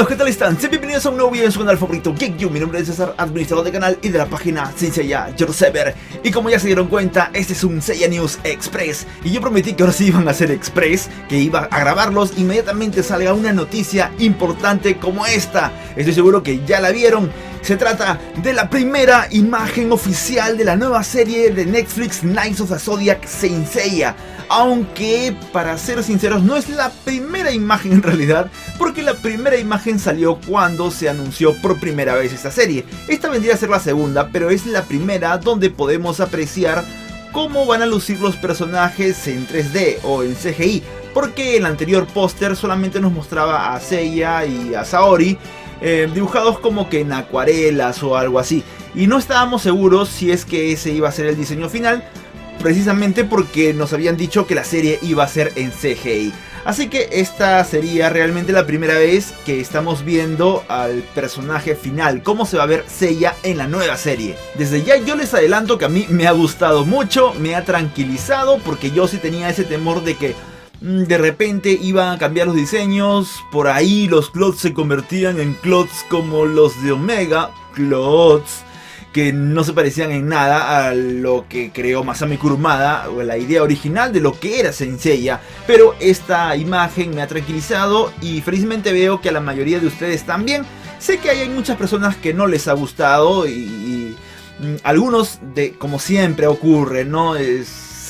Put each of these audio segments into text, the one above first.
amigos, ¿qué tal están? Sean bienvenidos a un nuevo video en su canal favorito GeekYou Mi nombre es César, administrador del canal y de la página Senseiya Yorsever Y como ya se dieron cuenta, este es un Seiya News Express. Y yo prometí que ahora sí iban a ser Express Que iba a grabarlos inmediatamente salga una noticia importante como esta. Estoy seguro que ya la vieron se trata de la primera imagen oficial de la nueva serie de Netflix Knights of the Zodiac Saint Seiya aunque, para ser sinceros, no es la primera imagen en realidad, porque la primera imagen salió cuando se anunció por primera vez esta serie. Esta vendría a ser la segunda, pero es la primera donde podemos apreciar cómo van a lucir los personajes en 3D o en CGI, porque el anterior póster solamente nos mostraba a Seiya y a Saori eh, dibujados como que en acuarelas o algo así. Y no estábamos seguros si es que ese iba a ser el diseño final, precisamente porque nos habían dicho que la serie iba a ser en CGI. Así que esta sería realmente la primera vez que estamos viendo al personaje final, cómo se va a ver Seiya en la nueva serie. Desde ya yo les adelanto que a mí me ha gustado mucho, me ha tranquilizado porque yo sí tenía ese temor de que de repente iban a cambiar los diseños, por ahí los clots se convertían en clots como los de Omega, clots que no se parecían en nada a lo que creó Masami Kurumada o la idea original de lo que era Senseiya, pero esta imagen me ha tranquilizado y felizmente veo que a la mayoría de ustedes también. Sé que hay muchas personas que no les ha gustado y, mm, algunos de como siempre ocurre, ¿no?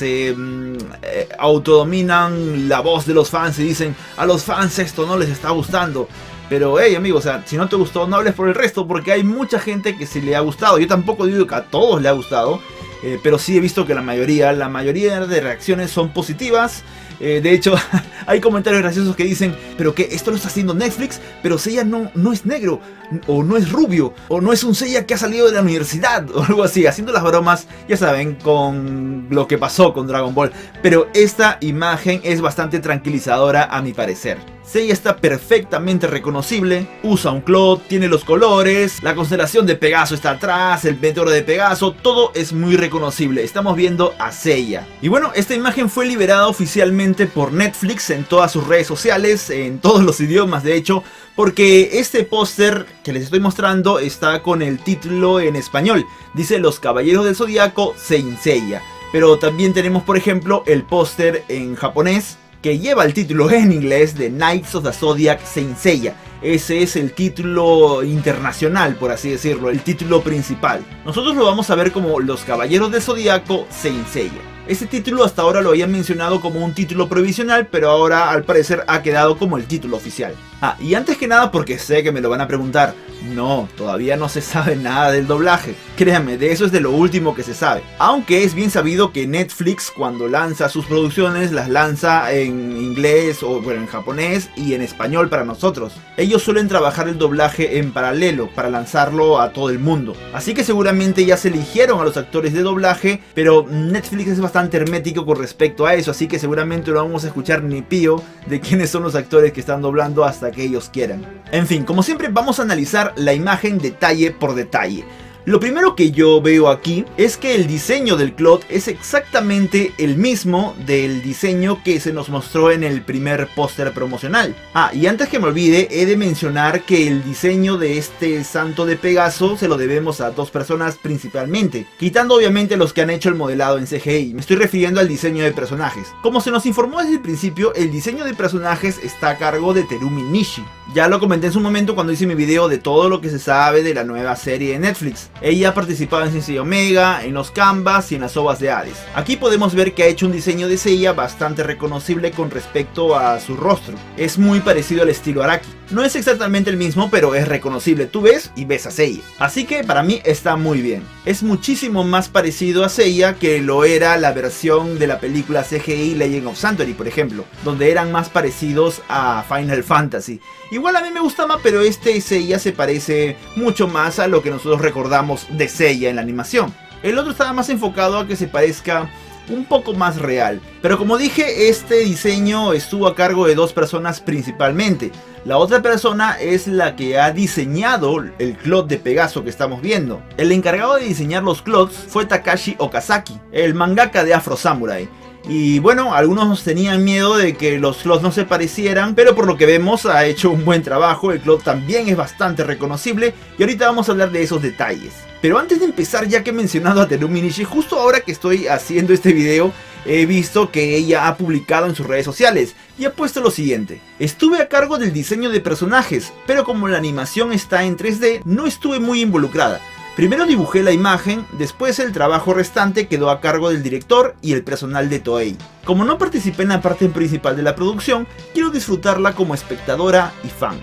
Mm, eh, autodominan la voz de los fans y dicen a los fans esto no les está gustando. Pero hey amigo, o sea, si no te gustó, no hables por el resto, porque hay mucha gente que se le ha gustado. Yo tampoco digo que a todos le ha gustado, eh, pero sí he visto que la mayoría, la mayoría de reacciones son positivas. Eh, de hecho, hay comentarios graciosos que dicen, pero que esto lo está haciendo Netflix, pero Seiya no, no es negro, o no es rubio, o no es un Seiya que ha salido de la universidad, o algo así, haciendo las bromas, ya saben, con lo que pasó con Dragon Ball. Pero esta imagen es bastante tranquilizadora a mi parecer. Seiya está perfectamente reconocible, usa un clot, tiene los colores, la constelación de Pegaso está atrás, el meteoro de Pegaso, todo es muy reconocible, estamos viendo a Seiya. Y bueno, esta imagen fue liberada oficialmente por Netflix en todas sus redes sociales, en todos los idiomas de hecho, porque este póster que les estoy mostrando está con el título en español, dice Los Caballeros del Zodiaco Saint Seiya. Pero también tenemos por ejemplo el póster en japonés que lleva el título en inglés de Knights of the Zodiac Saint Seiya. Ese es el título internacional, por así decirlo, el título principal. Nosotros lo vamos a ver como Los Caballeros del Zodiaco Saint Seiya. Este título hasta ahora lo habían mencionado como un título provisional, pero ahora al parecer ha quedado como el título oficial. Ah, y antes que nada, porque sé que me lo van a preguntar, no, todavía no se sabe nada del doblaje. Créanme, de eso es de lo último que se sabe. Aunque es bien sabido que Netflix cuando lanza sus producciones las lanza en inglés o bueno, en japonés y en español para nosotros. Ellos suelen trabajar el doblaje en paralelo para lanzarlo a todo el mundo. Así que seguramente ya se eligieron a los actores de doblaje, pero Netflix es bastante hermético con respecto a eso, así que seguramente no vamos a escuchar ni pío de quiénes son los actores que están doblando hasta que ellos quieran. En fin, como siempre vamos a analizar la imagen detalle por detalle. Lo primero que yo veo aquí es que el diseño del Clot es exactamente el mismo del diseño que se nos mostró en el primer póster promocional. Ah, y antes que me olvide, he de mencionar que el diseño de este santo de Pegaso se lo debemos a dos personas principalmente, quitando obviamente los que han hecho el modelado en CGI, me estoy refiriendo al diseño de personajes. Como se nos informó desde el principio, el diseño de personajes está a cargo de Terumi Nishi. Ya lo comenté en su momento cuando hice mi video de todo lo que se sabe de la nueva serie de Netflix. Ella ha participado en Sensei Omega, en los Canvas y en las ovas de Hades. Aquí podemos ver que ha hecho un diseño de Seiya bastante reconocible con respecto a su rostro. Es muy parecido al estilo Araki. No es exactamente el mismo, pero es reconocible. Tú ves y ves a Seiya. Así que para mí está muy bien. Es muchísimo más parecido a Seiya que lo era la versión de la película CGI Legend of Sanctuary, por ejemplo, donde eran más parecidos a Final Fantasy. Igual a mí me gusta más, pero este Seiya se parece mucho más a lo que nosotros recordamos de Seiya en la animación. El otro estaba más enfocado a que se parezca un poco más real. Pero como dije, este diseño estuvo a cargo de dos personas principalmente. La otra persona es la que ha diseñado el clot de Pegaso que estamos viendo. El encargado de diseñar los clots fue Takashi Okazaki, el mangaka de Afro Samurai. Y bueno, algunos tenían miedo de que los clots no se parecieran, pero por lo que vemos ha hecho un buen trabajo, el clot también es bastante reconocible y ahorita vamos a hablar de esos detalles. Pero antes de empezar, ya que he mencionado a Terumi Nishi, justo ahora que estoy haciendo este video, he visto que ella ha publicado en sus redes sociales y ha puesto lo siguiente. Estuve a cargo del diseño de personajes, pero como la animación está en 3D, no estuve muy involucrada. Primero dibujé la imagen, después el trabajo restante quedó a cargo del director y el personal de Toei. Como no participé en la parte principal de la producción, quiero disfrutarla como espectadora y fan.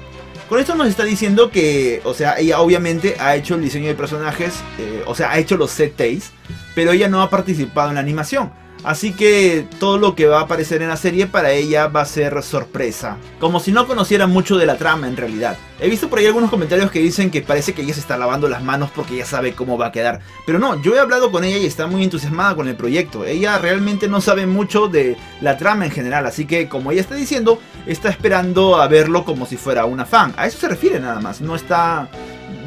Con esto nos está diciendo que, o sea, ella obviamente ha hecho el diseño de personajes, eh, o sea, ha hecho los set pero ella no ha participado en la animación. Así que todo lo que va a aparecer en la serie para ella va a ser sorpresa. Como si no conociera mucho de la trama en realidad. He visto por ahí algunos comentarios que dicen que parece que ella se está lavando las manos porque ya sabe cómo va a quedar. Pero no, yo he hablado con ella y está muy entusiasmada con el proyecto. Ella realmente no sabe mucho de la trama en general. Así que como ella está diciendo, está esperando a verlo como si fuera una fan. A eso se refiere nada más. No está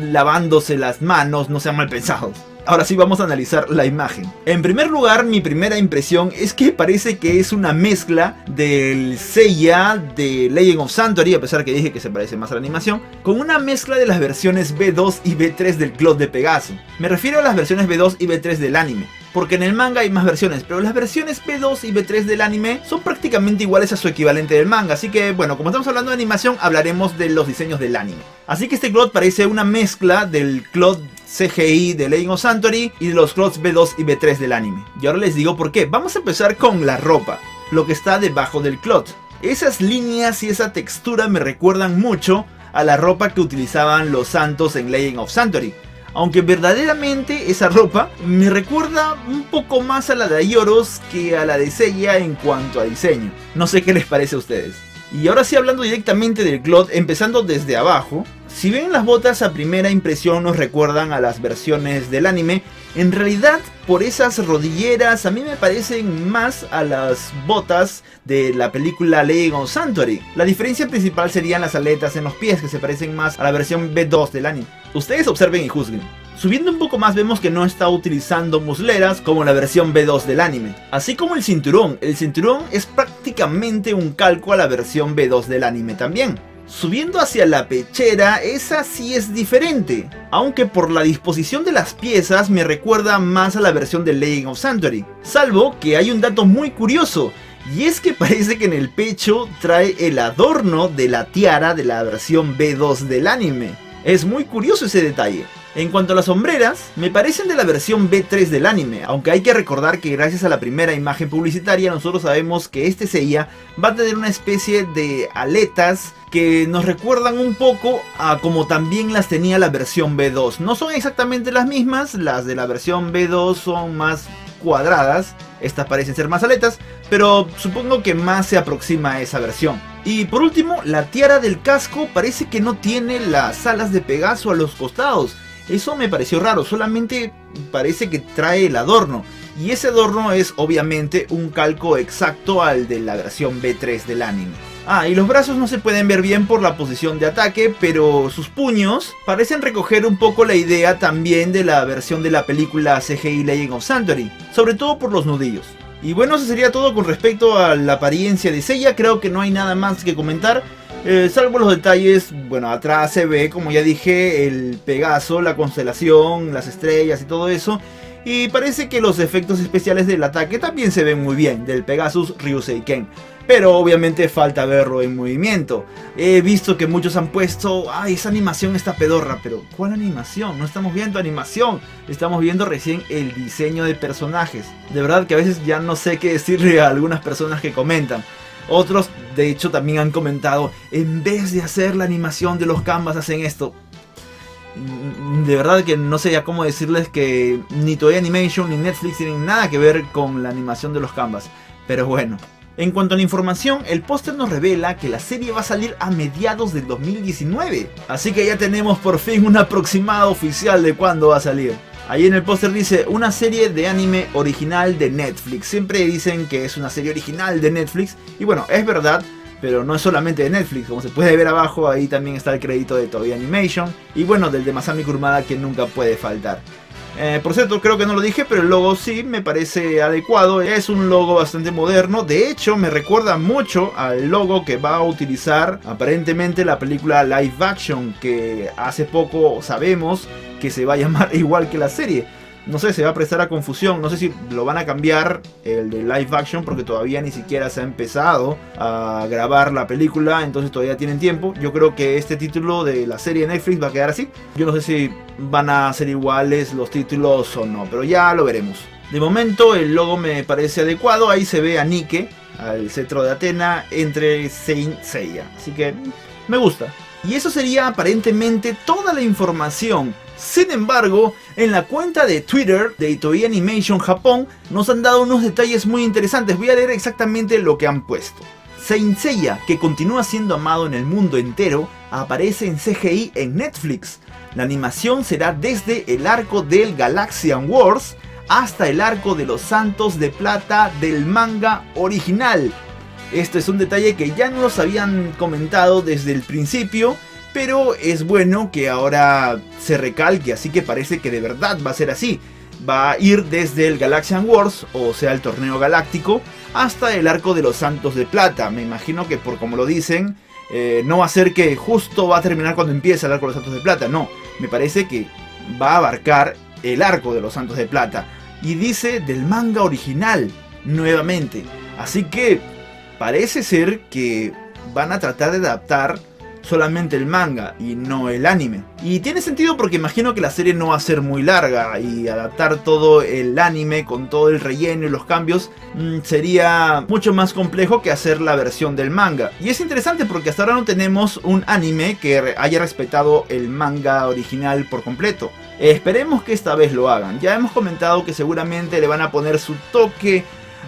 lavándose las manos, no sean mal pensados. Ahora sí vamos a analizar la imagen. En primer lugar, mi primera impresión es que parece que es una mezcla del Seiya de Legend of Santory, a pesar que dije que se parece más a la animación, con una mezcla de las versiones B2 y B3 del Cloud de Pegaso. Me refiero a las versiones B2 y B3 del anime porque en el manga hay más versiones, pero las versiones B2 y B3 del anime son prácticamente iguales a su equivalente del manga, así que bueno, como estamos hablando de animación, hablaremos de los diseños del anime. Así que este Cloud parece una mezcla del Cloud CGI de Legend of Santory y de los Clouds B2 y B3 del anime. Y ahora les digo por qué. Vamos a empezar con la ropa, lo que está debajo del Cloud. Esas líneas y esa textura me recuerdan mucho a la ropa que utilizaban los santos en Legend of Santory. Aunque verdaderamente esa ropa me recuerda un poco más a la de Ayoros que a la de Seiya en cuanto a diseño. No sé qué les parece a ustedes. Y ahora sí hablando directamente del Cloud, empezando desde abajo, si bien las botas a primera impresión nos recuerdan a las versiones del anime, en realidad por esas rodilleras a mí me parecen más a las botas de la película Legend of Santory. La diferencia principal serían las aletas en los pies que se parecen más a la versión B2 del anime. Ustedes observen y juzguen. Subiendo un poco más vemos que no está utilizando musleras como la versión B2 del anime. Así como el cinturón, el cinturón es prácticamente un calco a la versión B2 del anime también. Subiendo hacia la pechera, esa sí es diferente, aunque por la disposición de las piezas me recuerda más a la versión de Legend of Santory. Salvo que hay un dato muy curioso, y es que parece que en el pecho trae el adorno de la tiara de la versión B2 del anime. Es muy curioso ese detalle. En cuanto a las sombreras, me parecen de la versión B3 del anime, aunque hay que recordar que gracias a la primera imagen publicitaria nosotros sabemos que este Seiya va a tener una especie de aletas que nos recuerdan un poco a como también las tenía la versión B2. No son exactamente las mismas, las de la versión B2 son más cuadradas, estas parecen ser más aletas, pero supongo que más se aproxima a esa versión. Y por último, la tiara del casco parece que no tiene las alas de Pegaso a los costados, eso me pareció raro, solamente parece que trae el adorno. Y ese adorno es obviamente un calco exacto al de la versión B3 del anime. Ah, y los brazos no se pueden ver bien por la posición de ataque, pero sus puños parecen recoger un poco la idea también de la versión de la película CGI Legend of Santory, sobre todo por los nudillos. Y bueno, eso sería todo con respecto a la apariencia de Seiya, creo que no hay nada más que comentar. Eh, salvo los detalles, bueno, atrás se ve, como ya dije, el Pegaso, la constelación, las estrellas y todo eso. Y parece que los efectos especiales del ataque también se ven muy bien, del Pegasus Ryusei Ken. Pero obviamente falta verlo en movimiento. He visto que muchos han puesto, ay, esa animación está pedorra, pero ¿cuál animación? No estamos viendo animación, estamos viendo recién el diseño de personajes. De verdad que a veces ya no sé qué decirle a algunas personas que comentan. Otros, de hecho, también han comentado, en vez de hacer la animación de los canvas, hacen esto. Mm, de verdad que no sé ya cómo decirles que ni Toei Animation ni Netflix tienen nada que ver con la animación de los canvas. Pero bueno. En cuanto a la información, el póster nos revela que la serie va a salir a mediados del 2019. Así que ya tenemos por fin un aproximado oficial de cuándo va a salir. Ahí en el póster dice una serie de anime original de Netflix. Siempre dicen que es una serie original de Netflix. Y bueno, es verdad, pero no es solamente de Netflix. Como se puede ver abajo, ahí también está el crédito de Toei Animation. Y bueno, del de Masami Kurumada que nunca puede faltar. Eh, por cierto, creo que no lo dije, pero el logo sí me parece adecuado. Es un logo bastante moderno. De hecho, me recuerda mucho al logo que va a utilizar aparentemente la película live action que hace poco sabemos que se va a llamar igual que la serie no sé, se va a prestar a confusión. No sé si lo van a cambiar el de live action porque todavía ni siquiera se ha empezado a grabar la película, entonces todavía tienen tiempo. Yo creo que este título de la serie Netflix va a quedar así. Yo no sé si van a ser iguales los títulos o no, pero ya lo veremos. De momento el logo me parece adecuado, ahí se ve a Nike, al cetro de Atena, entre Saint Seiya. Así que me gusta. Y eso sería aparentemente toda la información sin embargo, en la cuenta de Twitter de Toei Animation Japón nos han dado unos detalles muy interesantes. Voy a leer exactamente lo que han puesto. Saint Seiya, que continúa siendo amado en el mundo entero, aparece en CGI en Netflix. La animación será desde el arco del Galaxian Wars hasta el arco de los Santos de Plata del manga original. Esto es un detalle que ya nos habían comentado desde el principio pero es bueno que ahora se recalque, así que parece que de verdad va a ser así. Va a ir desde el Galaxian Wars, o sea, el torneo galáctico, hasta el arco de los Santos de Plata. Me imagino que por como lo dicen, eh, no va a ser que justo va a terminar cuando empieza el arco de los Santos de Plata, no. Me parece que va a abarcar el arco de los Santos de Plata. Y dice del manga original, nuevamente. Así que parece ser que van a tratar de adaptar solamente el manga y no el anime. Y tiene sentido porque imagino que la serie no va a ser muy larga y adaptar todo el anime con todo el relleno y los cambios mm, sería mucho más complejo que hacer la versión del manga. Y es interesante porque hasta ahora no tenemos un anime que haya respetado el manga original por completo. Esperemos que esta vez lo hagan. Ya hemos comentado que seguramente le van a poner su toque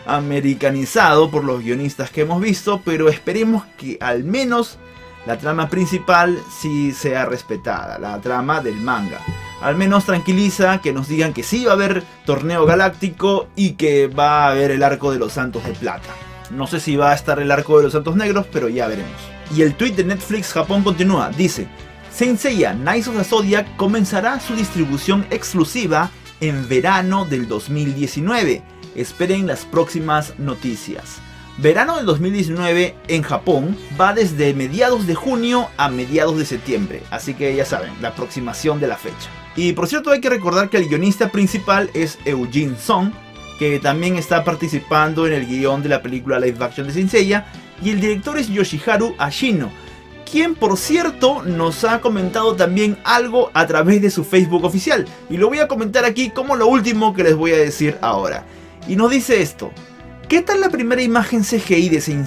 americanizado por los guionistas que hemos visto, pero esperemos que al menos la trama principal sí sea respetada, la trama del manga. Al menos tranquiliza que nos digan que sí va a haber torneo galáctico y que va a haber el arco de los santos de plata. No sé si va a estar el arco de los santos negros, pero ya veremos. Y el tweet de Netflix Japón continúa, dice, Saint Seiya Knights of the Zodiac comenzará su distribución exclusiva en verano del 2019. Esperen las próximas noticias. Verano del 2019 en Japón va desde mediados de junio a mediados de septiembre, así que ya saben, la aproximación de la fecha. Y por cierto hay que recordar que el guionista principal es Eugene Song, que también está participando en el guion de la película live action de Seiya, y el director es Yoshiharu Ashino, quien por cierto nos ha comentado también algo a través de su Facebook oficial, y lo voy a comentar aquí como lo último que les voy a decir ahora. Y nos dice esto, ¿Qué tal la primera imagen CGI de Saint?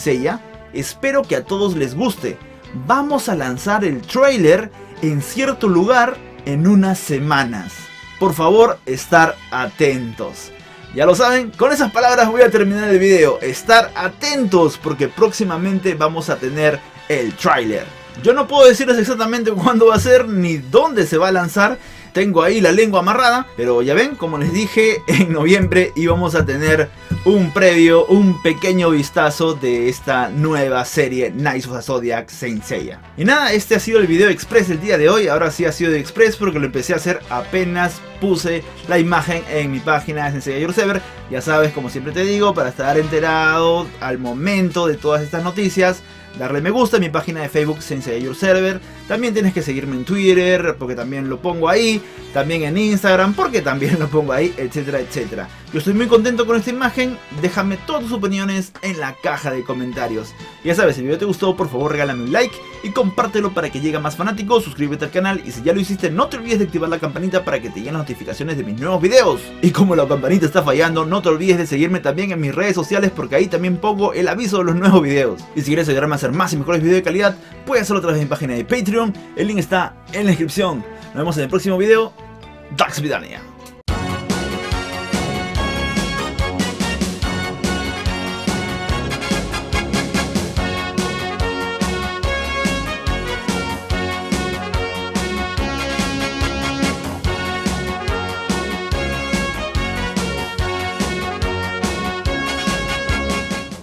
Espero que a todos les guste. Vamos a lanzar el trailer en cierto lugar en unas semanas. Por favor, estar atentos. Ya lo saben, con esas palabras voy a terminar el video. Estar atentos porque próximamente vamos a tener el trailer. Yo no puedo decirles exactamente cuándo va a ser ni dónde se va a lanzar, tengo ahí la lengua amarrada, pero ya ven, como les dije, en noviembre íbamos a tener un previo, un pequeño vistazo de esta nueva serie Nice of the Zodiac Saint. Y nada, este ha sido el video express del día de hoy, ahora sí ha sido de express porque lo empecé a hacer apenas puse la imagen en mi página de Sensei Your Ya sabes, como siempre te digo, para estar enterado al momento de todas estas noticias, darle me gusta a mi página de Facebook Sensei Your Server. También tienes que seguirme en Twitter, porque también lo pongo ahí. También en Instagram, porque también lo pongo ahí, etcétera, etcétera. Yo estoy muy contento con esta imagen. Déjame todas tus opiniones en la caja de comentarios. Ya sabes, si el video te gustó, por favor regálame un like y compártelo para que llegue a más fanáticos. Suscríbete al canal y si ya lo hiciste, no te olvides de activar la campanita para que te lleguen las notificaciones de mis nuevos videos. Y como la campanita está fallando, no te olvides de seguirme también en mis redes sociales porque ahí también pongo el aviso de los nuevos videos. Y si quieres ayudarme a hacer más y mejores videos de calidad, puedes hacerlo a través de mi página de Patreon. El link está en la descripción. Nos vemos en el próximo video. Dax Vidania.